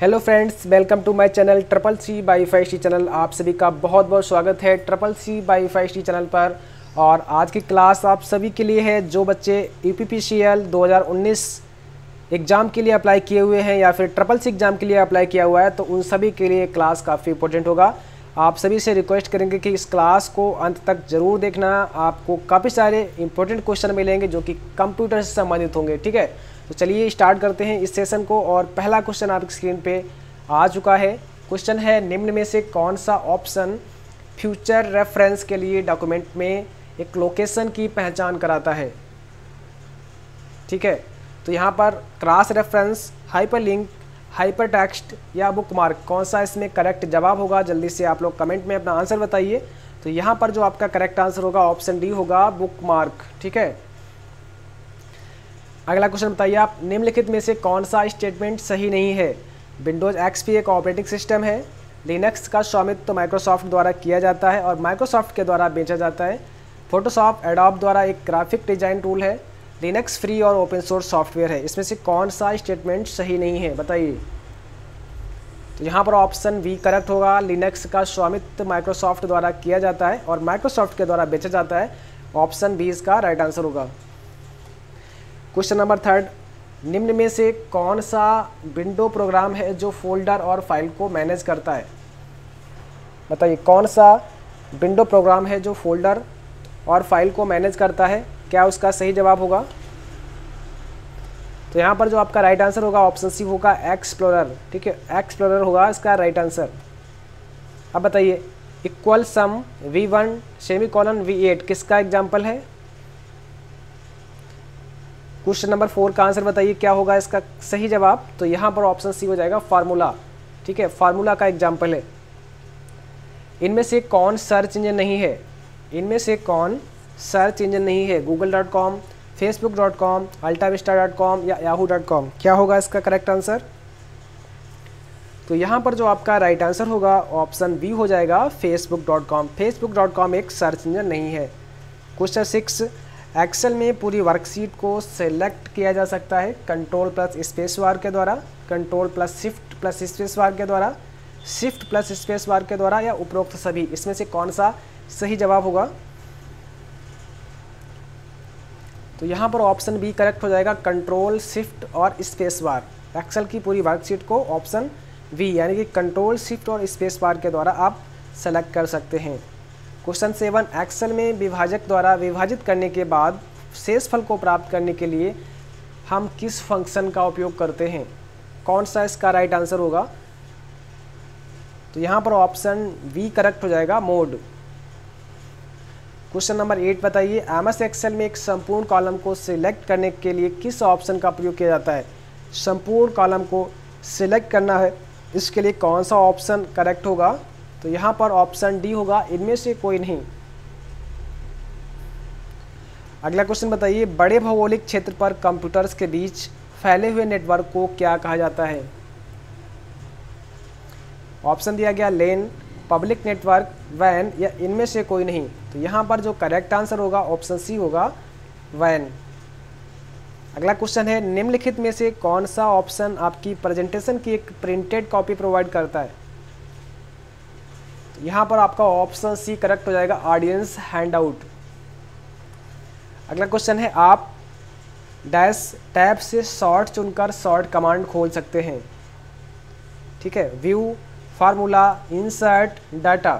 Hello friends welcome to my channel triple C by five T channel आप सभी का बहुत बहुत स्वागत है triple C by five T channel पर। और आज की क्लास आप सभी के लिए है, जो बच्चे U P P C L दो हज़ार उन्नीस एग्ज़ाम के लिए अप्लाई किए हुए हैं या फिर ट्रिपल सी एग्ज़ाम के लिए अप्लाई किया हुआ है तो उन सभी के लिए क्लास काफ़ी इंपॉर्टेंट होगा। आप सभी से रिक्वेस्ट करेंगे कि इस क्लास को अंत तक ज़रूर देखना। आपको काफ़ी सारे इंपॉर्टेंट क्वेश्चन मिलेंगे जो कि कंप्यूटर से संबंधित होंगे, ठीक है? तो चलिए स्टार्ट करते हैं इस सेशन को और पहला क्वेश्चन आपकी स्क्रीन पे आ चुका है। क्वेश्चन है, निम्न में से कौन सा ऑप्शन फ्यूचर रेफरेंस के लिए डॉक्यूमेंट में एक लोकेशन की पहचान कराता है? ठीक है? तो यहाँ पर cross reference hyperlink hypertext या बुक मार्क कौन सा इसमें करेक्ट जवाब होगा? जल्दी से आप लोग कमेंट में अपना आंसर बताइए। तो यहाँ पर जो आपका करेक्ट आंसर होगा ऑप्शन डी होगा बुक मार्क ठीक है? अगला क्वेश्चन बताइए आप, निम्नलिखित में से कौन सा स्टेटमेंट सही नहीं है? विंडोज़ एक्सपी एक ऑपरेटिंग सिस्टम है। लिनक्स का स्वामित्व तो माइक्रोसॉफ्ट द्वारा किया जाता है और माइक्रोसॉफ्ट के द्वारा बेचा जाता है। फोटोशॉप एडॉप द्वारा एक ग्राफिक डिज़ाइन टूल है। लिनक्स फ्री और ओपन सोर्स सॉफ्टवेयर है। इसमें से कौन सा स्टेटमेंट सही नहीं है, बताइए। तो यहाँ पर ऑप्शन वी करेक्ट होगा। लिनक्स का स्वामित्व माइक्रोसॉफ्ट द्वारा किया जाता है और माइक्रोसॉफ्ट के द्वारा बेचा जाता है। ऑप्शन बी इसका राइट आंसर होगा। क्वेश्चन नंबर थर्ड निम्न में से कौन सा विंडो प्रोग्राम है जो फोल्डर और फ़ाइल को मैनेज करता है? बताइए, कौन सा विंडो प्रोग्राम है जो फोल्डर और फ़ाइल को मैनेज करता है? क्या उसका सही जवाब होगा? तो यहाँ पर जो आपका राइट आंसर होगा ऑप्शन सी होगा एक्सप्लोरर ठीक है एक्सप्लोरर होगा इसका राइट आंसर अब बताइए equal sum B one semicolon B eight किसका एग्ज़ाम्पल है? क्वेश्चन नंबर फोर का आंसर बताइए, क्या होगा इसका सही जवाब? तो यहाँ पर ऑप्शन सी हो जाएगा फार्मूला। ठीक है, फार्मूला का एग्ज़ाम्पल है। इनमें से कौन सर्च इंजन नहीं है? इनमें से कौन सर्च इंजन नहीं है? Google dot com, Facebook dot com AltaVista dot com या याहू डॉट कॉम? क्या होगा इसका करेक्ट आंसर? तो यहाँ पर जो आपका राइट right आंसर होगा, ऑप्शन बी हो जाएगा Facebook dot com. Facebook dot com एक सर्च इंजन नहीं है। क्वेश्चन सिक्स एक्सेल में पूरी वर्कशीट को सेलेक्ट किया जा सकता है कंट्रोल प्लस स्पेस बार के द्वारा control plus shift plus space bar के द्वारा शिफ्ट प्लस स्पेस बार के द्वारा या उपरोक्त सभी, इसमें से कौन सा सही जवाब होगा? तो यहाँ पर ऑप्शन बी करेक्ट हो जाएगा कंट्रोल शिफ्ट और स्पेस बार एक्सेल की पूरी वर्कशीट को ऑप्शन वी यानी कि कंट्रोल शिफ्ट और स्पेस बार के द्वारा आप सेलेक्ट कर सकते हैं। क्वेश्चन सेवन, एक्सेल में विभाजक द्वारा विभाजित करने के बाद शेष फल को प्राप्त करने के लिए हम किस फ़ंक्शन का उपयोग करते हैं? कौन सा इसका राइट आंसर होगा? तो यहाँ पर ऑप्शन बी करेक्ट हो जाएगा मोड क्वेश्चन नंबर एट बताइए एम एस एक्सेल में एक संपूर्ण कॉलम को सिलेक्ट करने के लिए किस ऑप्शन का प्रयोग किया जाता है? संपूर्ण कॉलम को सिलेक्ट करना है, इसके लिए कौन सा ऑप्शन करेक्ट होगा? तो यहाँ पर ऑप्शन डी होगा, इनमें से कोई नहीं। अगला क्वेश्चन बताइए, बड़े भौगोलिक क्षेत्र पर कंप्यूटर्स के बीच फैले हुए नेटवर्क को क्या कहा जाता है? ऑप्शन दिया गया लेन पब्लिक नेटवर्क वैन या इनमें से कोई नहीं। तो यहाँ पर जो करेक्ट आंसर होगा ऑप्शन सी होगा वैन अगला क्वेश्चन है, निम्नलिखित में से कौन सा ऑप्शन आपकी प्रेजेंटेशन की एक प्रिंटेड कॉपी प्रोवाइड करता है? यहाँ पर आपका ऑप्शन सी करेक्ट हो जाएगा ऑडियंस हैंडआउट अगला क्वेश्चन है, आप डैश टैब से शॉर्ट चुनकर शॉर्ट कमांड खोल सकते हैं। ठीक है व्यू फार्मूला इंसर्ट डाटा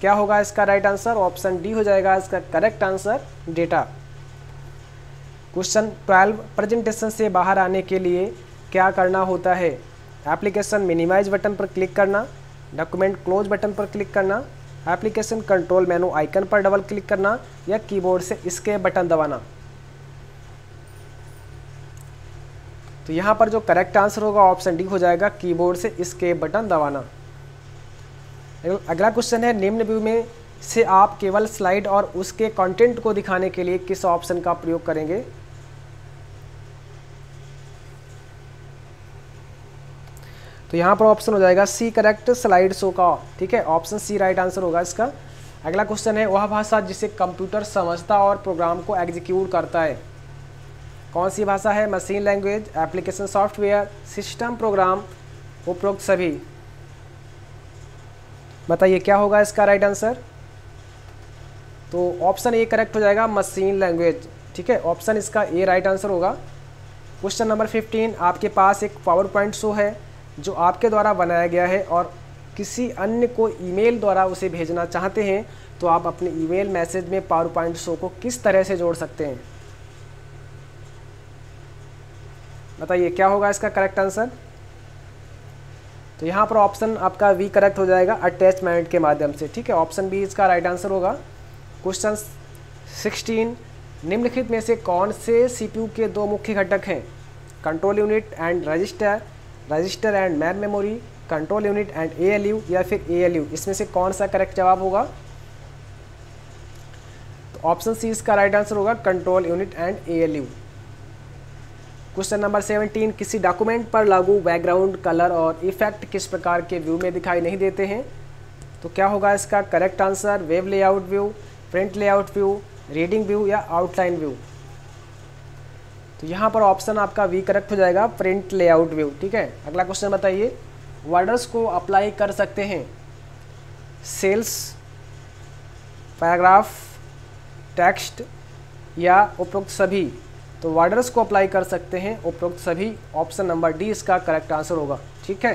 क्या होगा इसका राइट आंसर ऑप्शन डी हो जाएगा इसका correct answer data question twelve presentation से बाहर आने के लिए क्या करना होता है? एप्लीकेशन मिनिमाइज बटन पर क्लिक करना. डॉक्यूमेंट क्लोज बटन पर क्लिक करना, एप्लीकेशन कंट्रोल मेनू आइकन पर डबल क्लिक करना या कीबोर्ड से इसके बटन दबाना। तो यहाँ पर जो करेक्ट आंसर होगा, ऑप्शन डी हो जाएगा, कीबोर्ड से इसके बटन दबाना। अगला क्वेश्चन है, निम्न व्यू में से आप केवल स्लाइड और उसके कंटेंट को दिखाने के लिए किस ऑप्शन का प्रयोग करेंगे? तो यहाँ पर ऑप्शन हो जाएगा सी करेक्ट स्लाइड शो का. ठीक है? ऑप्शन सी राइट आंसर होगा इसका. अगला क्वेश्चन है, वह भाषा जिसे कंप्यूटर समझता और प्रोग्राम को एग्जीक्यूट करता है. कौन सी भाषा है? Machine language application software system program उपरोक्त सभी. बताइए, क्या होगा इसका राइट आंसर तो ऑप्शन ए करेक्ट हो जाएगा मशीन लैंग्वेज ठीक है? ऑप्शन इसका ए राइट आंसर होगा. क्वेश्चन नंबर 15 आपके पास एक पावर पॉइंट शो है. जो आपके द्वारा बनाया गया है और किसी अन्य को ईमेल द्वारा उसे भेजना चाहते हैं तो आप अपने ईमेल मैसेज में पावर पॉइंट शो को किस तरह से जोड़ सकते हैं? बताइए, क्या होगा इसका करेक्ट आंसर तो यहाँ पर ऑप्शन आपका वी करेक्ट हो जाएगा अटैचमेंट के माध्यम से, ठीक है? ऑप्शन बी इसका राइट आंसर होगा। क्वेश्चन 16 निम्नलिखित में से कौन से सीपीयू के दो मुख्य घटक हैं? Control unit and register register and main memory, control unit and ALU या फिर एएलयू इसमें से कौन सा करेक्ट जवाब होगा? तो ऑप्शन सी इसका राइट आंसर होगा, control unit and ALU question number 17 किसी डॉक्यूमेंट पर लागू बैकग्राउंड कलर और इफ़ेक्ट किस प्रकार के व्यू में दिखाई नहीं देते हैं? तो क्या होगा इसका correct answer web layout view print layout view reading view या आउटलाइन व्यू तो यहाँ पर ऑप्शन आपका वी करेक्ट हो जाएगा प्रिंट लेआउट व्यू ठीक है? अगला क्वेश्चन बताइए। वर्डर्स को अप्लाई कर सकते हैं। सेल्स पैराग्राफ टेक्स्ट या उपरोक्त सभी। तो वर्डर्स को अप्लाई कर सकते हैं, उपरोक्त सभी। ऑप्शन नंबर डी इसका करेक्ट आंसर होगा, ठीक है?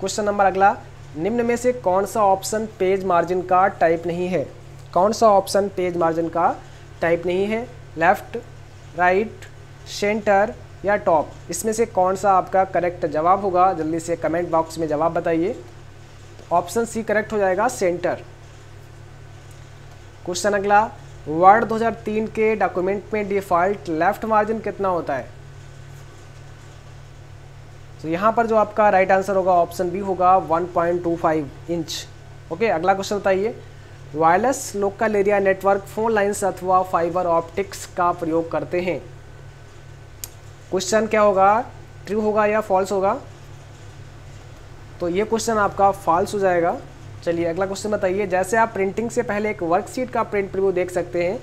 क्वेश्चन नंबर अगला। निम्न में से कौन सा ऑप्शन पेज मार्जिन का टाइप नहीं है? कौन सा ऑप्शन पेज मार्जिन का टाइप नहीं है? लेफ़्ट राइट सेंटर या टॉप? इसमें से कौन सा आपका करेक्ट जवाब होगा? जल्दी से कमेंट बॉक्स में जवाब बताइए। ऑप्शन सी करेक्ट हो जाएगा सेंटर क्वेश्चन अगला वर्ड 2003 के डॉक्यूमेंट में डिफ़ॉल्ट लेफ़्ट मार्जिन कितना होता है? तो यहाँ पर जो आपका राइट आंसर होगा ऑप्शन बी होगा 1.25 इंच ओके अगला क्वेश्चन बताइए। Wireless local area network phone lines अथवा फाइबर ऑप्टिक्स का प्रयोग करते हैं। क्वेश्चन क्या होगा? ट्रू होगा या फॉल्स होगा? तो ये क्वेश्चन आपका फॉल्स हो जाएगा। चलिए, अगला क्वेश्चन बताइए। जैसे आप प्रिंटिंग से पहले एक वर्कशीट का प्रिंट प्रिव्यू देख सकते हैं,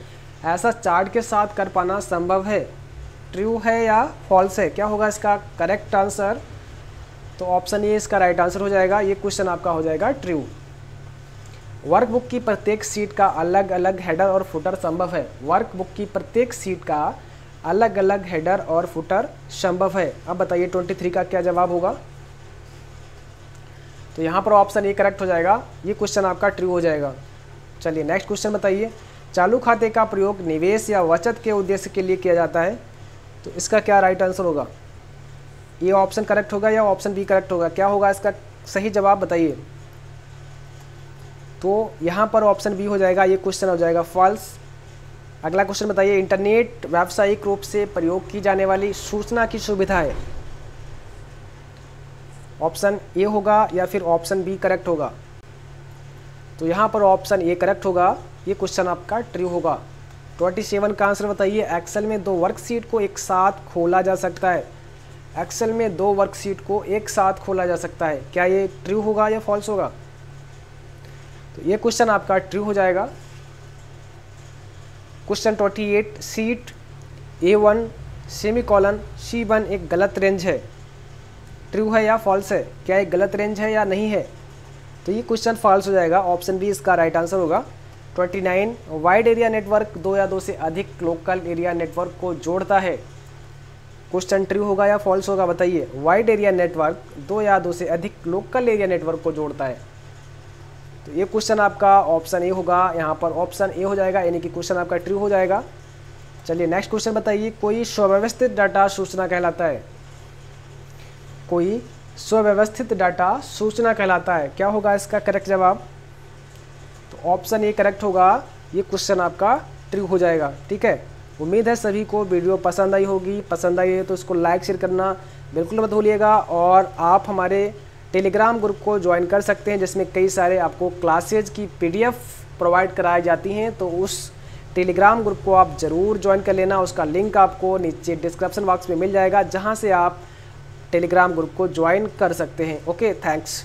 ऐसा चार्ट के साथ कर पाना संभव है। ट्रू है या फॉल्स है? क्या होगा इसका करेक्ट आंसर तो ऑप्शन ए इसका राइट आंसर हो जाएगा। ये क्वेश्चन आपका हो जाएगा ट्रू वर्कबुक की प्रत्येक सीट का अलग अलग हेडर और फुटर संभव है। वर्कबुक की प्रत्येक सीट का अलग अलग हेडर और फुटर संभव है। अब बताइए 23 का क्या जवाब होगा? तो यहाँ पर ऑप्शन ए करेक्ट हो जाएगा। ये क्वेश्चन आपका ट्रू हो जाएगा। चलिए नेक्स्ट क्वेश्चन बताइए। चालू खाते का प्रयोग निवेश या बचत के उद्देश्य के लिए किया जाता है। तो इसका क्या राइट आंसर होगा? ये ऑप्शन करेक्ट होगा या ऑप्शन बी करेक्ट होगा? क्या होगा इसका सही जवाब बताइए। तो यहाँ पर ऑप्शन बी हो जाएगा, ये क्वेश्चन हो जाएगा फॉल्स अगला क्वेश्चन बताइए इंटरनेट व्यावसायिक रूप से प्रयोग की जाने वाली सूचना की सुविधा है? ऑप्शन ए होगा या फिर ऑप्शन बी करेक्ट होगा? तो यहाँ पर ऑप्शन ए करेक्ट होगा। ये क्वेश्चन आपका ट्रू होगा। ट्वेंटी सेवन का आंसर बताइए एक्सेल में दो वर्कशीट को एक साथ खोला जा सकता है। एक्सेल में दो वर्कशीट को एक साथ खोला जा सकता है। क्या ये ट्रू होगा या फॉल्स होगा? तो ये क्वेश्चन आपका ट्रू हो जाएगा। Question twenty eight sheet A one semicolon C one एक गलत रेंज है। ट्रू है या फॉल्स है? क्या एक गलत रेंज है या नहीं है? तो ये क्वेश्चन फॉल्स हो जाएगा। ऑप्शन बी इसका राइट आंसर होगा। 29 वाइड एरिया नेटवर्क दो या दो से अधिक लोकल एरिया नेटवर्क को जोड़ता है। क्वेश्चन ट्रू होगा या फॉल्स होगा बताइए। वाइड एरिया नेटवर्क दो या दो से अधिक लोकल एरिया नेटवर्क को जोड़ता है। तो ये क्वेश्चन आपका ऑप्शन ए होगा। यहाँ पर ऑप्शन ए हो जाएगा, यानी कि क्वेश्चन आपका ट्रू हो जाएगा। चलिए नेक्स्ट क्वेश्चन बताइए। कोई सुव्यवस्थित डाटा सूचना कहलाता है? कोई सुव्यवस्थित डाटा सूचना कहलाता है? क्या होगा इसका करेक्ट जवाब? तो ऑप्शन ए करेक्ट होगा। ये क्वेश्चन आपका ट्रू हो जाएगा। ठीक है? उम्मीद है सभी को वीडियो पसंद आई होगी। पसंद आई है तो इसको लाइक शेयर करना। बिल्कुल मत भूलिएगा। और आप हमारे टेलीग्राम ग्रुप को ज्वाइन कर सकते हैं, जिसमें कई सारे आपको क्लासेज की पीडीएफ प्रोवाइड कराई जाती हैं। तो उस टेलीग्राम ग्रुप को आप ज़रूर ज्वाइन कर लेना। उसका लिंक आपको नीचे डिस्क्रिप्शन बॉक्स में मिल जाएगा, जहाँ से आप टेलीग्राम ग्रुप को ज्वाइन कर सकते हैं। Okay, thanks.